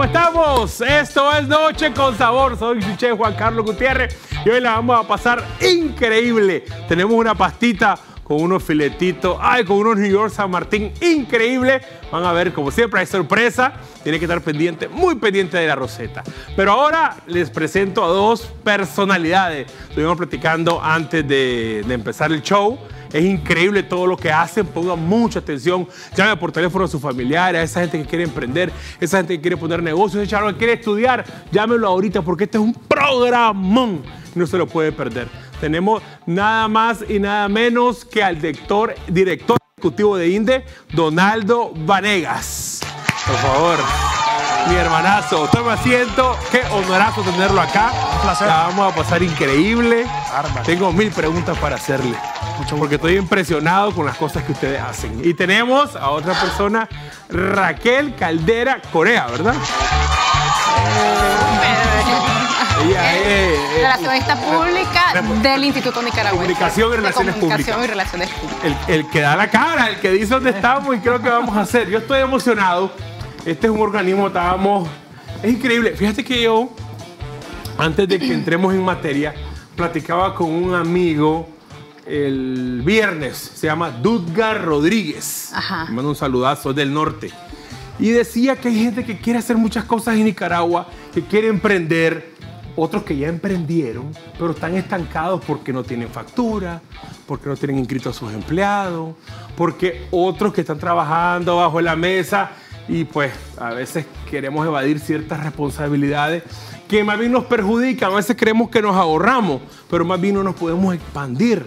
¿Cómo estamos? Esto es Noche con Sabor. Soy su chef Juan Carlos Gutiérrez y hoy la vamos a pasar increíble. Tenemos una pastita con unos filetitos, ay, con unos New York San Martín increíble. Van a ver, como siempre, hay sorpresa. Tiene que estar pendiente, muy pendiente de la receta. Pero ahora les presento a dos personalidades. Estuvimos platicando antes de empezar el show. Es increíble todo lo que hacen, pongan mucha atención. Llame por teléfono a sus familiares, a esa gente que quiere emprender, esa gente que quiere poner negocios, ese chavo que quiere estudiar. Llámelo ahorita porque este es un programón. No se lo puede perder. Tenemos nada más y nada menos que al director, director ejecutivo de INDE, Donaldo Vanegas. Por favor. Mi hermanazo, toma asiento. Qué honorazo tenerlo acá. Un placer. La vamos a pasar increíble. Tengo mil preguntas para hacerle. Porque estoy impresionado con las cosas que ustedes hacen. Y tenemos a otra persona, Raquel Caldera Corea, ¿verdad? Ella es eh, Relacionista pública del Instituto Nicaragüense. Comunicación y Relaciones de Comunicación Públicas. y Relaciones Públicas. el, el que da la cara, el que dice dónde estamos y qué es lo que vamos a hacer. Yo estoy emocionado. Este es un organismo, estábamos. Es increíble. Fíjate que yo, antes de que entremos en materia, platicaba con un amigo el viernes. Se llama Dudgar Rodríguez. Ajá. Me manda un saludazo es del norte. Y decía que hay gente que quiere hacer muchas cosas en Nicaragua, que quiere emprender, otros que ya emprendieron, pero están estancados porque no tienen factura, porque no tienen inscritos a sus empleados, porque otros que están trabajando bajo la mesa y pues a veces queremos evadir ciertas responsabilidades que más bien nos perjudican, a veces creemos que nos ahorramos, pero más bien no nos podemos expandir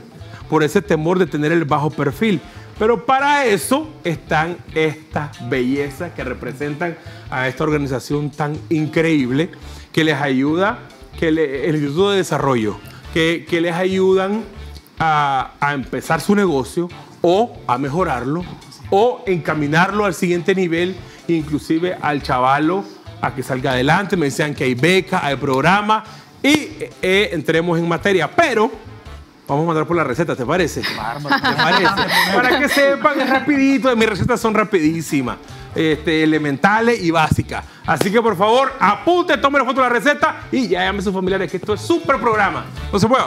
por ese temor de tener el bajo perfil. Pero para eso están estas bellezas que representan a esta organización tan increíble que les ayuda, que le- el Instituto de Desarrollo, que, que les ayudan a, a empezar su negocio o a mejorarlo o encaminarlo al siguiente nivel, inclusive al chavalo a que salga adelante. Me decían que hay beca, hay programa y eh, entremos en materia. Pero Vamos a mandar por la receta, ¿te parece? Bárbaro. ¿Te parece? Para que sepan, es rapidito, mis recetas son rapidísimas, este, elementales y básicas. Así que por favor, apunte, tome la foto de la receta y ya llame a sus familiares que esto es súper programa. No se puede.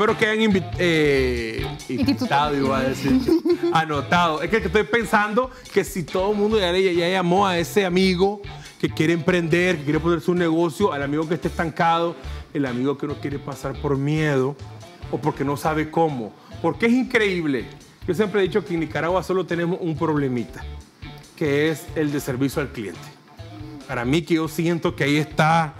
Espero que hayan eh, invitado, iba a decir, anotado. Es que estoy pensando que si todo el mundo ya, le- ya llamó a ese amigo que quiere emprender, que quiere poner su negocio, al amigo que está estancado, el amigo que no quiere pasar por miedo o porque no sabe cómo. Porque es increíble. Yo siempre he dicho que en Nicaragua solo tenemos un problemita, que es el de servicio al cliente. Para mí que yo siento que ahí está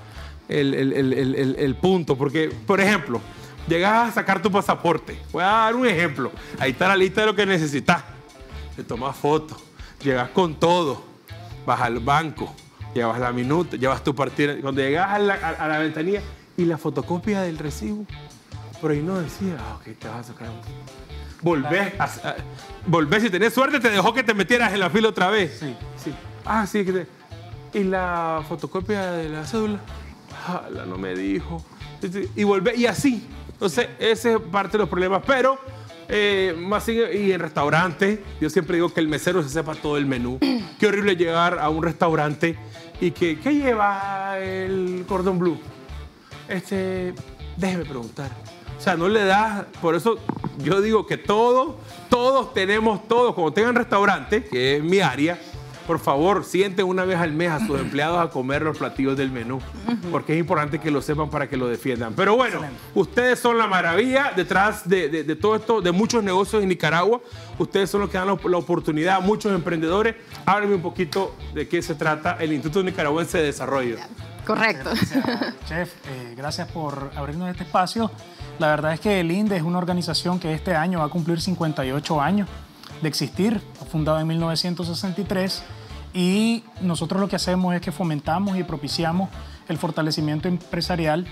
el, el- el- el- el- el punto. Porque, por ejemplo, llegas a sacar tu pasaporte. Voy a dar un ejemplo. Ahí está la lista de lo que necesitas. Te tomas fotos, llegas con todo, vas al banco, llevas la minuta, llevas tu partida. Cuando llegas a la, a- a la ventanilla y la fotocopia del recibo, por ahí no decía, ah, ok, te vas a sacar. Volvés, a- a- volvés, si tenés suerte, te dejó que te metieras en la fila otra vez. Sí. Sí. Ah, sí. Que te- ¿Y la fotocopia de la cédula? Jala, no me dijo. Y volvé, y así. Entonces, ese es parte de los problemas. Pero, eh, más y en restaurantes, yo siempre digo que el mesero se sepa todo el menú. Qué horrible llegar a un restaurante y que, ¿qué lleva el cordón blue? Este, déjeme preguntar. O sea, no le das, por eso yo digo que todos, todos tenemos todos, cuando tengan restaurante, que es mi área, por favor, sienten una vez al mes a sus empleados a comer los platillos del menú, porque es importante que lo sepan para que lo defiendan. Pero bueno, ustedes son la maravilla detrás de, de- de todo esto, de muchos negocios en Nicaragua. Ustedes son los que dan la, la oportunidad a muchos emprendedores. Háblenme un poquito de qué se trata el Instituto Nicaragüense de Desarrollo. Correcto. Chef, eh, gracias por abrirnos este espacio. La verdad es que el INDE es una organización que este año va a cumplir 58 años de existir, fundada en 1963, y nosotros lo que hacemos es que fomentamos y propiciamos el fortalecimiento empresarial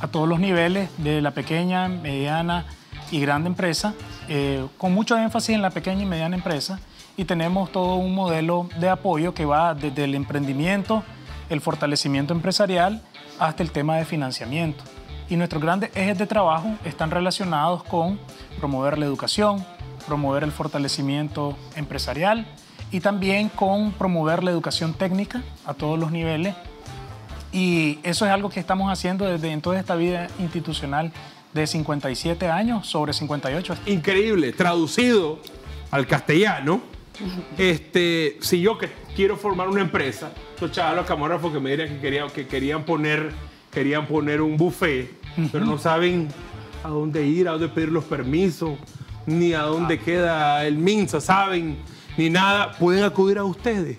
a todos los niveles, de la pequeña, mediana y grande empresa, eh, con mucho énfasis en la pequeña y mediana empresa, y tenemos todo un modelo de apoyo que va desde el emprendimiento, el fortalecimiento empresarial, hasta el tema de financiamiento. Y nuestros grandes ejes de trabajo están relacionados con promover la educación, promover el fortalecimiento empresarial y también con promover la educación técnica a todos los niveles. Y eso es algo que estamos haciendo desde en toda esta vida institucional de 57 años sobre 58. Increíble, traducido al castellano. Este, si yo que quiero formar una empresa, los chavalos camarógrafos que me dirían que querían, que querían poner, querían poner un buffet, pero no saben a dónde ir, a dónde pedir los permisos, ni a dónde queda el MINSA, saben, ni nada, pueden acudir a ustedes.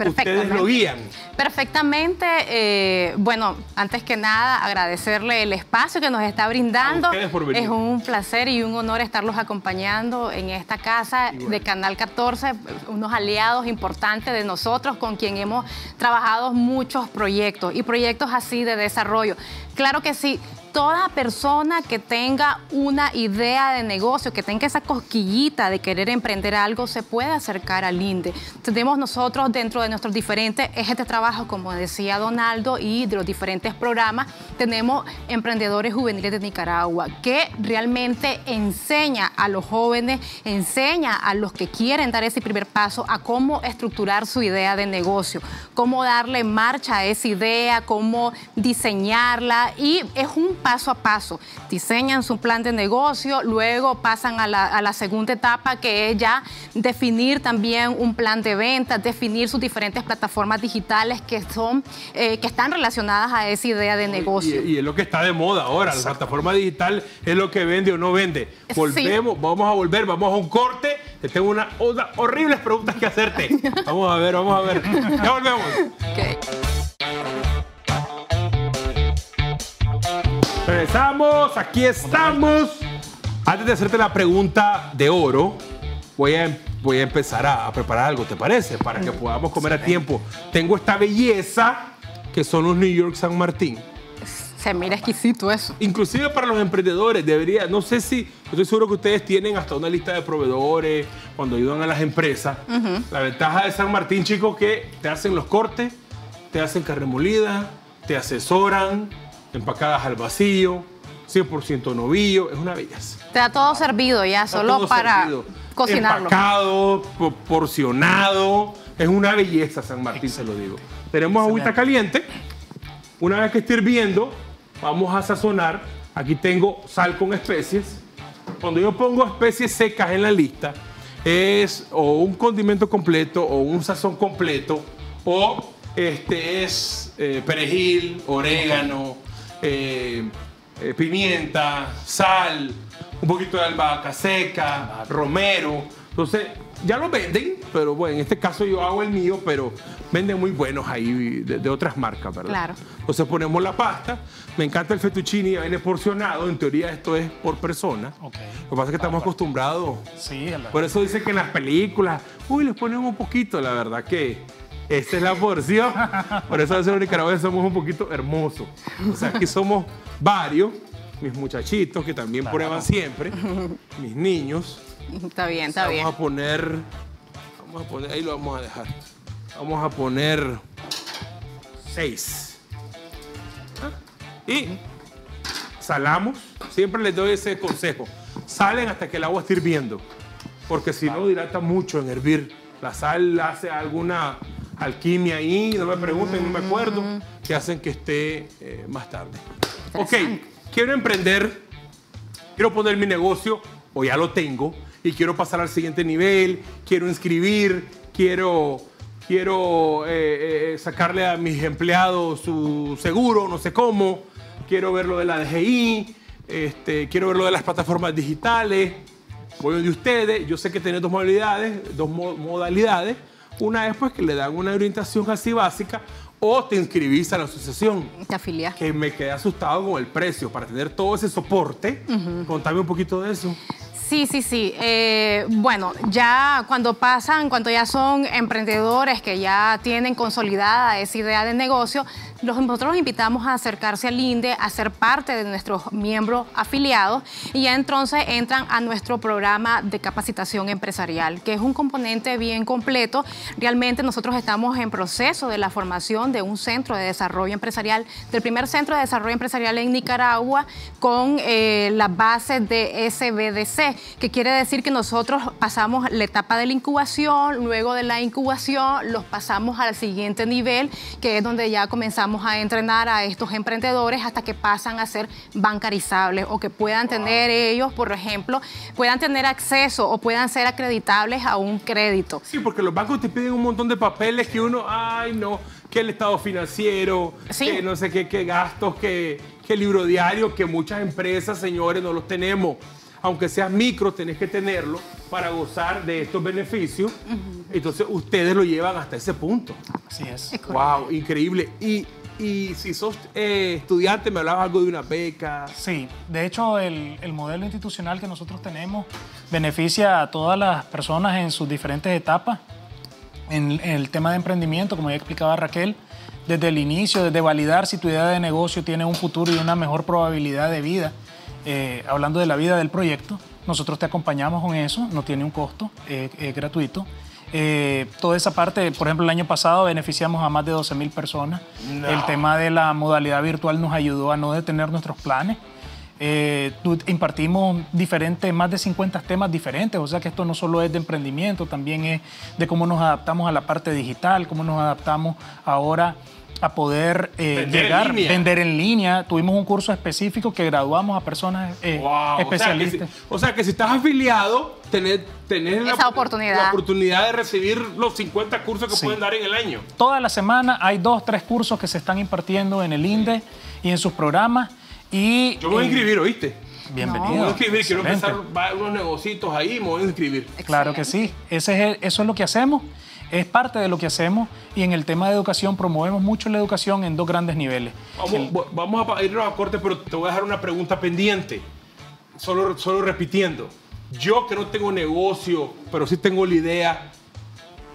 Ustedes Perfectamente. lo guían. Perfectamente. eh, bueno, antes que nada, agradecerle el espacio que nos está brindando. A ustedes por venir. Es un placer y un honor estarlos acompañando en esta casa de Canal 14, unos aliados importantes de nosotros con quien hemos trabajado muchos proyectos y proyectos así de desarrollo. Claro que sí. Toda persona que tenga una idea de negocio, que tenga esa cosquillita de querer emprender algo, se puede acercar al INDE. Tenemos nosotros dentro de nuestros diferentes ejes de trabajo, como decía Donaldo, y de los diferentes programas, tenemos emprendedores juveniles de Nicaragua, que realmente enseña a los jóvenes, enseña a los que quieren dar ese primer paso a cómo estructurar su idea de negocio, cómo darle marcha a esa idea, cómo diseñarla y es un paso a paso. Diseñan su plan de negocio, luego pasan a la, a la segunda etapa que es ya definir también un plan de ventas, definir sus diferentes plataformas digitales que son eh, que están relacionadas a esa idea de negocio. Y, y es lo que está de moda ahora. La plataforma digital es lo que vende o no vende. Sí. Volvemos, vamos a volver, vamos a un corte. Te tengo una, unas horribles preguntas que hacerte. Vamos a ver, vamos a ver. Ya volvemos. Ok. Regresamos, aquí estamos. Antes de hacerte la pregunta de oro, voy a, voy a empezar a, a preparar algo, ¿te parece? Para que podamos comer a tiempo. Tengo esta belleza que son los New York San Martín. Se mira exquisito eso. Inclusive para los emprendedores debería, no sé si, estoy seguro que ustedes tienen hasta una lista de proveedores cuando ayudan a las empresas. La ventaja de San Martín, chicos, que te hacen los cortes, te hacen carne molida, te asesoran, empacadas al vacío, 100% novillo, es una belleza. Te da todo servido ya, Está solo para servido. cocinarlo. Empacado, po- porcionado, es una belleza San Martín, se lo digo. Tenemos agüita caliente, una vez que esté hirviendo, vamos a sazonar. Aquí tengo sal con especies. Cuando yo pongo especies secas en la lista, es o un condimento completo o un sazón completo o este es eh, perejil, orégano, eh, eh, pimienta, sal, un poquito de albahaca seca, romero. Entonces, ya lo venden, pero bueno, en este caso yo hago el mío, pero venden muy buenos ahí de, de otras marcas, ¿verdad? Claro. Entonces ponemos la pasta. Me encanta el fettuccine, ya viene porcionado. En teoría esto es por persona. Ok. Lo que pasa es que estamos acostumbrados. Sí, Por eso dicen que en las películas, uy, les ponen un poquito. La verdad que esta es la porción. Por eso los nicaragüenses somos un poquito hermosos. O sea, aquí somos varios. Mis muchachitos que también prueban siempre. Mis niños. Está bien, está vamos bien. a poner, vamos a poner, ahí lo vamos a dejar. Vamos a poner seis. ¿Ah? Y salamos. Siempre les doy ese consejo. Salen hasta que el agua esté hirviendo. Porque si no, dilata mucho en hervir. La sal hace alguna alquimia ahí, no me pregunten, no me acuerdo, que hacen que esté eh, más tarde. Ok, quiero emprender quiero poner mi negocio, o ya lo tengo, y quiero pasar al siguiente nivel, quiero inscribir, quiero, quiero eh, eh, sacarle a mis empleados su seguro, no sé cómo, quiero ver lo de la DGI, este, quiero ver lo de las plataformas digitales, voy de ustedes, yo sé que tienen dos modalidades, dos mo- modalidades, una es pues que le dan una orientación así básica, o te inscribís a la asociación Te afilias. que me quedé asustado con el precio para tener todo ese soporte. Contame un poquito de eso. Sí, sí, sí. Eh, bueno, ya cuando pasan, cuando ya son emprendedores que ya tienen consolidada esa idea de negocio, nosotros los invitamos a acercarse al INDE, a ser parte de nuestros miembros afiliados y ya entonces entran a nuestro programa de capacitación empresarial, que es un componente bien completo. Realmente nosotros estamos en proceso de la formación de un centro de desarrollo empresarial, del primer centro de desarrollo empresarial en Nicaragua con eh, la base de SBDC, que quiere decir que nosotros pasamos la etapa de la incubación, luego de la incubación los pasamos al siguiente nivel, que es donde ya comenzamos a entrenar a estos emprendedores hasta que pasan a ser bancarizables o que puedan tener ellos, por ejemplo, puedan tener acceso o puedan ser acreditables a un crédito. Sí, porque los bancos te piden un montón de papeles que uno, ay no, que el estado financiero, que no sé qué, qué gastos, que, que libro diario, que muchas empresas, señores, no los tenemos aunque seas micro, tenés que tenerlo para gozar de estos beneficios. Entonces, ustedes lo llevan hasta ese punto. Así es. wow, increíble. Y, y si sos eh, estudiante, me hablabas algo de una beca. Sí, de hecho, el, el, modelo institucional que nosotros tenemos beneficia a todas las personas en sus diferentes etapas. En, en el tema de emprendimiento, como ya explicaba Raquel, desde el inicio, desde validar si tu idea de negocio tiene un futuro y una mejor probabilidad de vida eh, hablando de la vida del proyecto, nosotros te acompañamos con eso, no tiene un costo, es gratuito. Eh, toda esa parte, por ejemplo, el año pasado beneficiamos a más de 12 mil personas. El tema de la modalidad virtual nos ayudó a no detener nuestros planes. Eh, impartimos diferentes, más de 50 temas diferentes, o sea que esto no solo es de emprendimiento, también es de cómo nos adaptamos a la parte digital, cómo nos adaptamos ahora a poder eh, llegar, vender en línea. Tuvimos un curso específico que graduamos a personas eh, especialistas. O sea, que si, estás afiliado, tenés, la, oportunidad. la, oportunidad. de recibir los 50 cursos que pueden dar en el año. Toda la semana hay dos, tres cursos que se están impartiendo en el INDE y en sus programas. Y, Yo me voy a inscribir, ¿oíste? Bienvenido. Me voy a inscribir, quiero empezar unos negocios ahí, me voy a inscribir. Claro que sí, Ese es eso es lo que hacemos es parte de lo que hacemos y en el tema de educación promovemos mucho la educación en dos grandes niveles. Vamos, a irnos a corte, pero te voy a dejar una pregunta pendiente, solo, solo repitiendo. Yo que no tengo negocio, pero sí tengo la idea,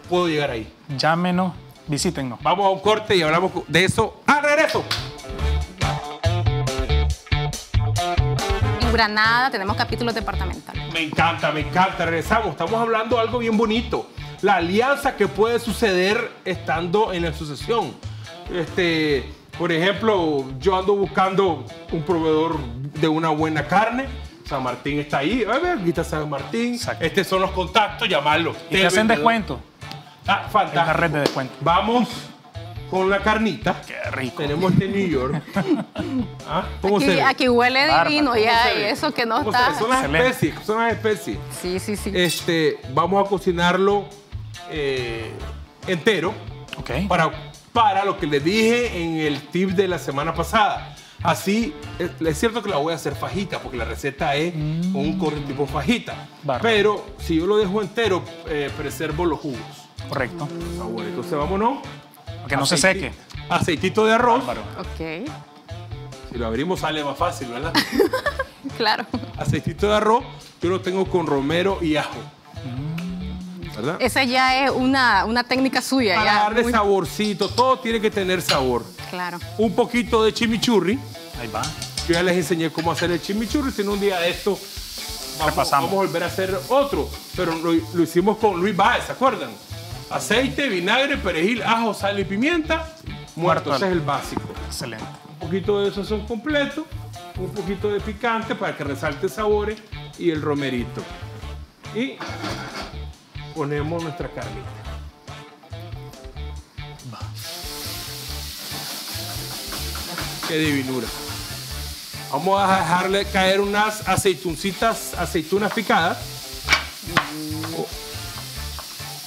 puedo llegar ahí. Llámenos, visítenos. Vamos a un corte y hablamos de eso al regreso. En Granada tenemos capítulos departamentales. Me encanta, me encanta. Regresamos. Estamos hablando de algo bien bonito la alianza que puede suceder estando en la sucesión. Este, por ejemplo, yo ando buscando un proveedor de una buena carne. San Martín está ahí. A ver, aquí está San Martín. Estos son los contactos, llamarlo. ¿Y te hacen descuento? Ah, fantástico. la red de descuento. Vamos con la carnita. Qué rico. Tenemos de New York. ¿Ah? ¿Cómo aquí, se aquí, huele divino ya, y eso que no está. Son las especies, son las especies. Sí, sí, sí. Este, vamos a cocinarlo eh, entero para, para lo que les dije en el tip de la semana pasada. Así, es cierto que la voy a hacer fajita, porque la receta es mm. un corte tipo fajita. Pero si yo lo dejo entero, eh, preservo los jugos. Correcto. Entonces vámonos. Que no se seque. Aceitito de arroz. Ok. Si lo abrimos sale más fácil, ¿verdad? claro. Aceitito de arroz, yo lo tengo con romero y ajo. Esa ya es una, técnica suya. Para darle saborcito, todo tiene que tener sabor. Claro. Un poquito de chimichurri. Ahí va. Yo ya les enseñé cómo hacer el chimichurri, si un día de esto vamos, a volver a hacer otro. Pero lo, hicimos con Luis Baez, ¿se acuerdan? Aceite, vinagre, perejil, ajo, sal y pimienta. Muerto, ese es el básico. Excelente. Un poquito de eso son completo, un poquito de picante para que resalte sabores y el romerito. Y ponemos nuestra carnita. Qué divinura. Vamos a dejarle caer unas aceituncitas, aceitunas picadas.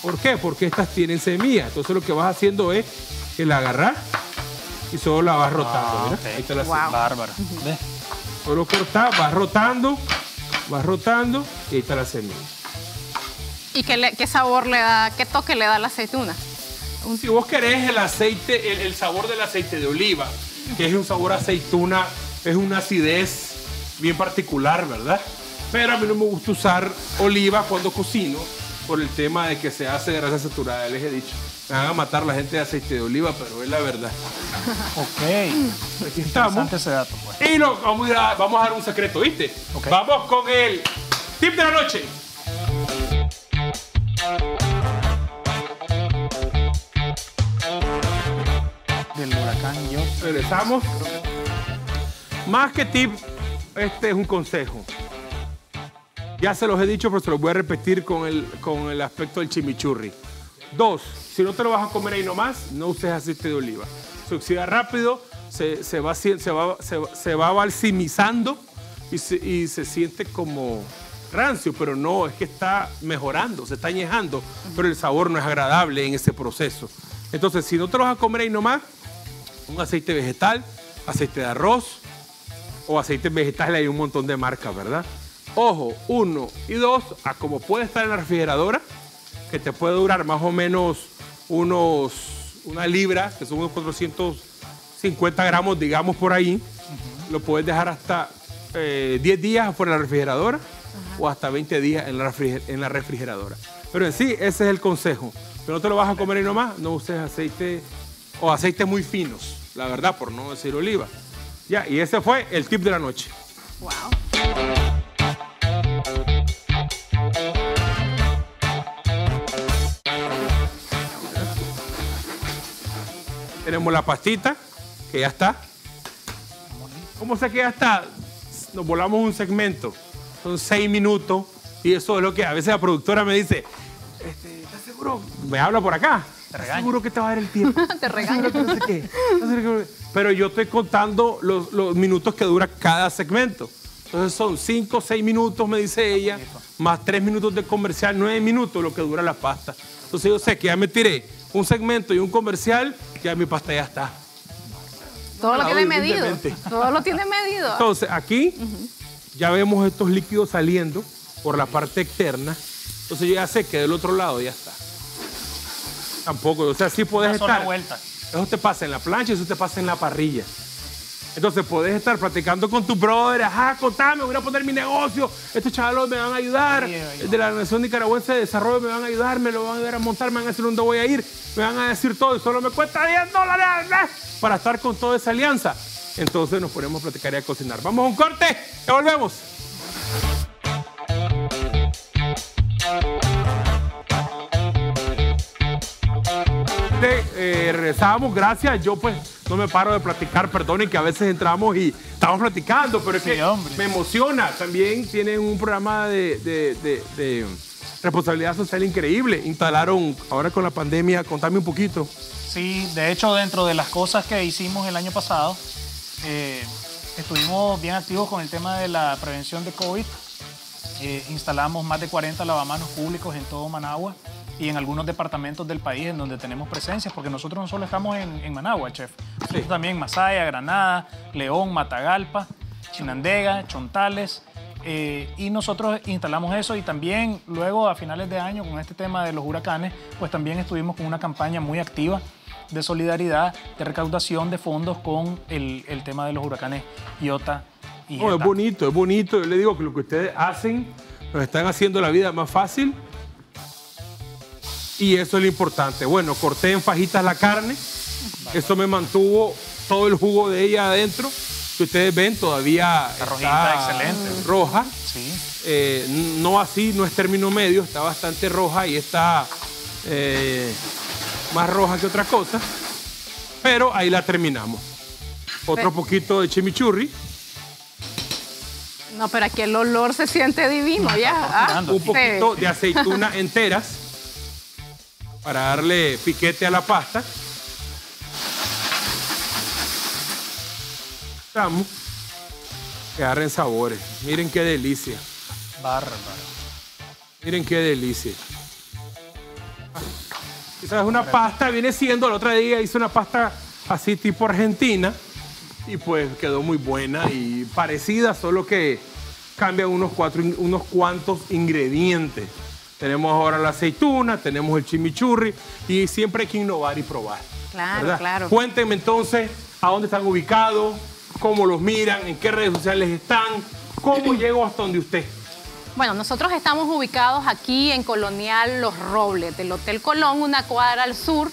¿Por qué? Porque estas tienen semillas. Entonces lo que vas haciendo es que la agarras y solo la vas rotando. Ah, Ahí la Bárbara. Solo cortas, vas rotando, vas rotando y ahí está la semilla. ¿Y qué, sabor le da, qué toque le da la aceituna? Si vos querés el aceite, el, sabor del aceite de oliva, que es un sabor aceituna, es una acidez bien particular, ¿verdad? Pero a mí no me gusta usar oliva cuando cocino, por el tema de que se hace grasa saturada, les he dicho. Me van a matar la gente de aceite de oliva, pero es la verdad. Ok. Aquí estamos. Ese dato, pues. Y lo, vamos, a, a- vamos a dar un secreto, ¿viste? Ok. Vamos con el tip de la noche. Del huracán yo. Regresamos. Más que tip, este es un consejo. Ya se los he dicho, pero se los voy a repetir con el, con el aspecto del chimichurri. Dos, si no te lo vas a comer ahí nomás, no uses aceite de oliva. Se oxida rápido, se, se va, se, va, se, se va balsamizando y se, y se siente como rancio, pero no, es que está mejorando, se está añejando, pero el sabor no es agradable en ese proceso. Entonces, si no te lo vas a comer ahí nomás, un aceite vegetal, aceite de arroz o aceites vegetales, hay un montón de marcas, ¿verdad? Ojo, uno y dos, a como puede estar en la refrigeradora, que te puede durar más o menos unos, una libra, que son unos 450 gramos, digamos por ahí, lo puedes dejar hasta eh, 10 días afuera de la refrigeradora o hasta 20 días en la, en la refrigeradora. Pero en sí, ese es el consejo. Si no te lo vas a comer ahí nomás, no uses aceite o aceites muy finos, la verdad, por no decir oliva. Ya, y ese fue el tip de la noche. Wow. Tenemos la pastita, que ya está. ¿Cómo sé que ya está? Nos volamos un segmento. Son seis minutos. Y eso es lo que a veces la productora me dice, este, ¿estás seguro? Me habla por acá. ¿Estás regaña. seguro que te va a dar el tiempo? Te regaño. no sé qué. Pero yo estoy contando los, los minutos que dura cada segmento. Entonces son 5 o 6 minutos, me dice ella, más 3 minutos de comercial, 9 minutos lo que dura la pasta. Entonces yo sé que ya me tiré un segmento y un comercial, ya mi pasta ya está. Todo lo tiene medido. Todo lo tiene medido. Entonces aquí ya vemos estos líquidos saliendo por la parte externa. Entonces yo ya sé que del otro lado ya está. Tampoco, o sea, sí puedes Una sola estar. vuelta. Eso te pasa en la plancha, eso te pasa en la parrilla. Entonces puedes estar platicando con tu brother, ajá, contame, voy a poner mi negocio, estos chavalos me van a ayudar, Sí, ahí va. de la Nación Nicaragüense de Desarrollo me van a ayudar, me lo van a ayudar a montar, me van a decir dónde voy a ir, me van a decir todo y solo me cuesta 10 dólares al mes para estar con toda esa alianza. Entonces nos ponemos a platicar y a cocinar. Vamos a un corte, ya volvemos. De, eh, regresamos, gracias. Yo pues no me paro de platicar, perdonen que a veces entramos y estamos platicando, pero es Sí, que hombre. me emociona. También tienen un programa de, de- de- de responsabilidad social increíble. Instalaron ahora con la pandemia, contame un poquito. Sí, de hecho, dentro de las cosas que hicimos el año pasado, eh, estuvimos bien activos con el tema de la prevención de COVID. Eh, instalamos más de 40 lavamanos públicos en todo Managua y en algunos departamentos del país en donde tenemos presencia, porque nosotros no solo estamos en, en Managua, chef, nosotros también en Masaya, Granada, León, Matagalpa, Chinandega, Chontales, eh, y nosotros instalamos eso y también luego a finales de año con este tema de los huracanes, pues también estuvimos con una campaña muy activa de solidaridad, de recaudación de fondos con el, el tema de los huracanes Iota y No, es bonito, es bonito. Yo le digo que lo que ustedes hacen, nos están haciendo la vida más fácil. Y eso es lo importante. Bueno, corté en fajitas la carne. Eso me mantuvo todo el jugo de ella adentro. Que ustedes ven, todavía La rojita, excelente. roja. Sí, Eh, no así, no es término medio, está bastante roja y está eh, más roja que otra cosa. Pero ahí la terminamos. Otro poquito de chimichurri. No, pero aquí el olor se siente divino ya. ¿ah? un Sí. poquito de aceitunas enteras para darle piquete a la pasta. Estamos. Que agarren sabores. Miren qué delicia. bárbaro. Miren qué delicia. Es una pasta, viene siendo, el otro día hice una pasta así tipo argentina y pues quedó muy buena y parecida, solo que cambian unos, cuatro, unos cuantos ingredientes. Tenemos ahora la aceituna, tenemos el chimichurri y siempre hay que innovar y probar. Claro, ¿verdad? claro. Cuéntenme entonces a dónde están ubicados, cómo los miran, en qué redes sociales están, cómo llego hasta donde usted. Bueno, nosotros estamos ubicados aquí en Colonial Los Robles, del Hotel Colón, una cuadra al sur,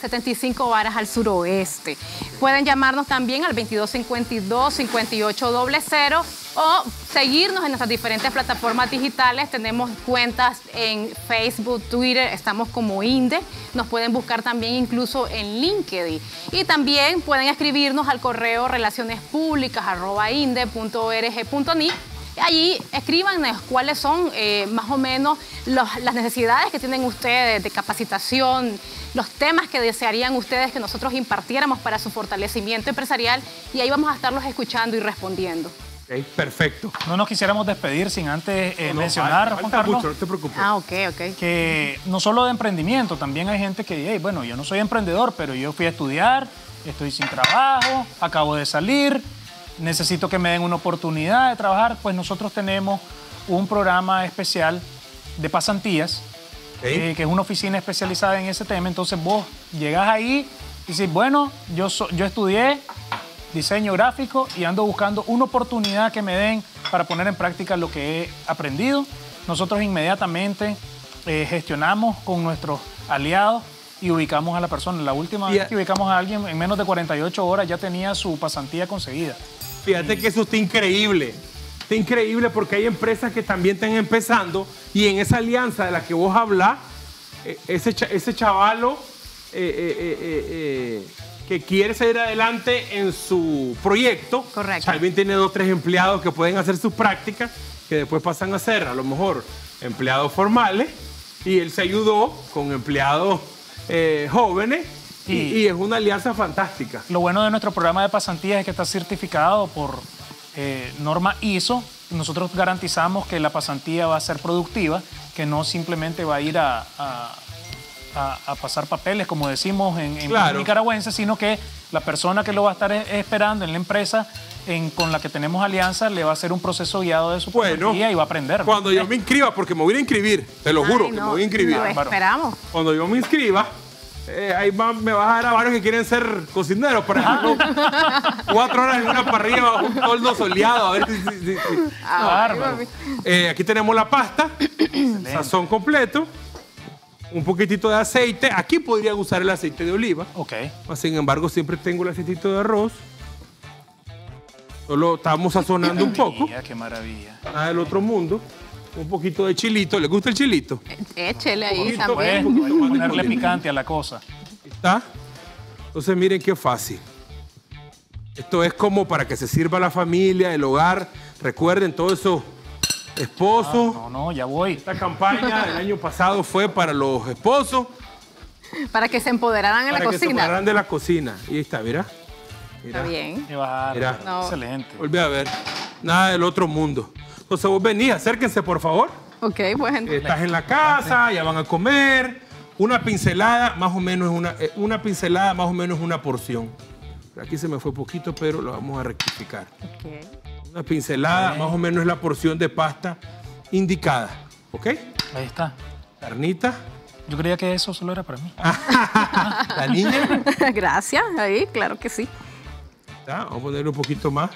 75 varas al suroeste. Pueden llamarnos también al 2252-5800 o seguirnos en nuestras diferentes plataformas digitales. Tenemos cuentas en Facebook, Twitter, estamos como INDE. Nos pueden buscar también incluso en LinkedIn. Y también pueden escribirnos al correo relacionespúblicas.inde.org.ni allí escríbanos cuáles son eh, más o menos los- las necesidades que tienen ustedes de capacitación, los temas que desearían ustedes que nosotros impartiéramos para su fortalecimiento empresarial y ahí vamos a estarlos escuchando y respondiendo. Ok, perfecto. No nos quisiéramos despedir sin antes eh, No, mencionar, falta- Juan falta Carlos, mucho, no te preocupes. Ah, ok, ok. que no solo de emprendimiento, también hay gente que dice, "Hey, bueno, yo no soy emprendedor, pero yo fui a estudiar, estoy sin trabajo, acabo de salir, necesito que me den una oportunidad de trabajar, pues nosotros tenemos un programa especial de pasantías, eh, que es una oficina especializada en ese tema, entonces vos llegás ahí y dices, bueno, yo, so- yo estudié diseño gráfico y ando buscando una oportunidad que me den para poner en práctica lo que he aprendido. Nosotros inmediatamente eh, gestionamos con nuestros aliados y ubicamos a la persona. La última vez que ubicamos a alguien en menos de 48 horas ya tenía su pasantía conseguida. Fíjate que eso está increíble. Está increíble porque hay empresas que también están empezando y en esa alianza de la que vos hablás, eh, ese, ese chavalo eh, eh, que quiere salir adelante en su proyecto, Correcto. también tiene dos tres empleados que pueden hacer sus prácticas, que después pasan a ser a lo mejor empleados formales y él se ayudó con empleados jóvenes y, es una alianza fantástica. Lo bueno de nuestro programa de pasantías es que está certificado por eh, norma ISO. Nosotros garantizamos que la pasantía va a ser productiva, que no simplemente va a ir a, a- a- a pasar papeles, como decimos en, en Claro. nicaragüense, sino que la persona que lo va a estar e- esperando en la empresa en- con la que tenemos alianza le va a hacer un proceso guiado de su Bueno, pasantía y va a aprender. Cuando yo me inscriba, porque me voy a inscribir, te lo juro, que me voy a inscribir. Lo esperamos. Cuando yo me inscriba, eh, ahí va- me vas a dar a varios que quieren ser cocineros, por ejemplo. cuatro horas en una parrilla bajo un toldo soleado. A ver si- si- si- si- Bárbaro. Eh, aquí tenemos la pasta, sazón completo, un poquitito de aceite. Aquí podría usar el aceite de oliva. Ok. Sin embargo, siempre tengo el aceitito de arroz. Solo estamos sazonando un poco. Qué maravilla. Nada del otro mundo. Un poquito de chilito. ¿Le gusta el chilito? Échele ahí poquito, también. De ponerle picante a la cosa. ¿Está? Entonces miren qué fácil. Esto es como para que se sirva la familia, el hogar. Recuerden todos esos esposos. No, no, ya voy. Esta campaña del año pasado fue para los esposos, Para que se empoderaran en para la que se cocina. pararan de la cocina. Y ahí está, mira. Está bien. Qué. Mira. No. Excelente. Volví a ver. Nada del otro mundo. Entonces vos venís, acérquense por favor. Ok, bueno. Estás en la casa, ya van a comer. Una pincelada, más o menos es una, eh, una pincelada, más o menos una porción. Aquí se me fue poquito, pero lo vamos a rectificar. Ok. Una pincelada, más o menos es la porción de pasta indicada. ¿Ok? Ahí está. Carnita. Yo creía que eso solo era para mí. La niña. Gracias, ahí, claro que sí. ¿Está? Vamos a ponerle un poquito más.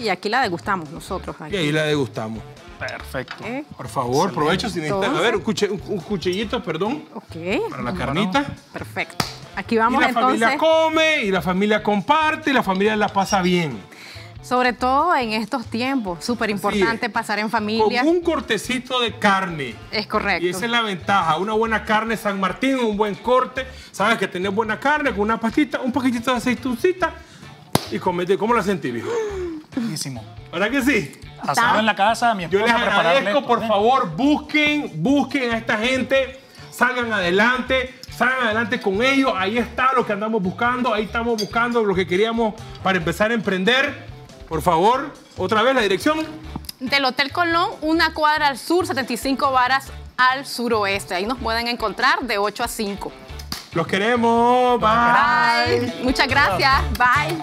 Y aquí la degustamos nosotros. Y Aquí. ahí la degustamos. Perfecto. Ok. Por favor, provecho si necesitan. A ver, un, cuche- un- un cuchillito, perdón, Ok. para la carnita. Perfecto. Aquí Y vamos la entonces. familia come, y la familia comparte, y la familia la pasa bien. Sobre todo en estos tiempos, súper importante pasar en Con familia. un cortecito de carne. Es correcto. Y esa es la ventaja. Una buena carne San Martín, un buen corte. Sabes que tenés buena carne con una pastita, un poquitito de aceituncita y comete. ¿Cómo la sentí, viejo? Buenísimo. ¿Verdad que sí? Asado en la casa, mi Yo esposa les prepararle agradezco, esto, por ¿eh? favor, busquen, busquen a esta gente, salgan adelante, salgan adelante con ellos. Ahí está lo que andamos buscando, ahí estamos buscando lo que queríamos para empezar a emprender. Por favor, otra vez la dirección. Del Hotel Colón, una cuadra al sur, 75 varas al suroeste. Ahí nos pueden encontrar de 8 a 5. Los queremos. Bye. Bye. Muchas gracias. Bye.